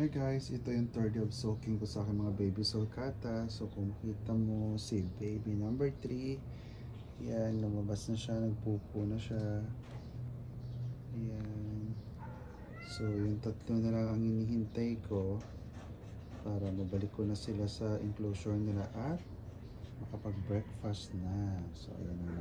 Hi guys, ito yung third day of soaking ko sa aking mga baby sulcata. So kung kita mo si baby number 3, yan, lumabas na siya, nagpupo na siya. Yan. So yung tatlo na lang ang hinihintay ko para mabalik ko na sila sa enclosure nila at makapag-breakfast na. So ayan na.